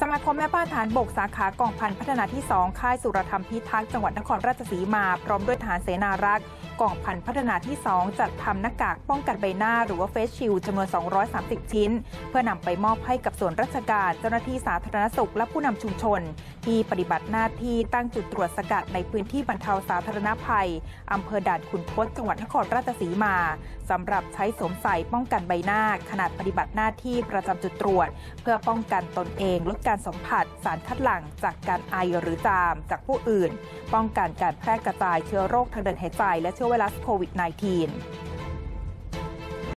สมาคมแม่บ้านฐานบกสาขากองพันพัฒนาที่ 2 ค่ายสุรธรรมพิทักษ์จังหวัดนครราชสีมา พร้อมด้วยฐานเสนารักษ์ กองพันพัฒนาที่ 2 จัดทำหน้ากากป้องกันใบหน้าหรือว่าเฟสชิลจำนวน 230 ชิ้น เพื่อนำไปมอบให้กับส่วนราชการ เจ้าหน้าที่สาธารณสุขและผู้นำชุมชน ที่ปฏิบัติหน้าที่ตั้งจุดตรวจสกัดในพื้นที่บรรเทาสาธารณภัยอำเภอด่านขุนทดจังหวัดนครราชสีมาสำหรับใช้สวมใส่ป้องกันใบหน้า ขนาดปฏิบัติหน้าที่ประจำจุดตรวจ เพื่อป้องกันตนเองลดการสัมผัส สารคัดหลั่งจากการไอหรือจามจากผู้อื่น ป้องกันการแพร่กระจายเชื้อโรคทางเดินหายใจและเชื้อไวรัสโควิด -19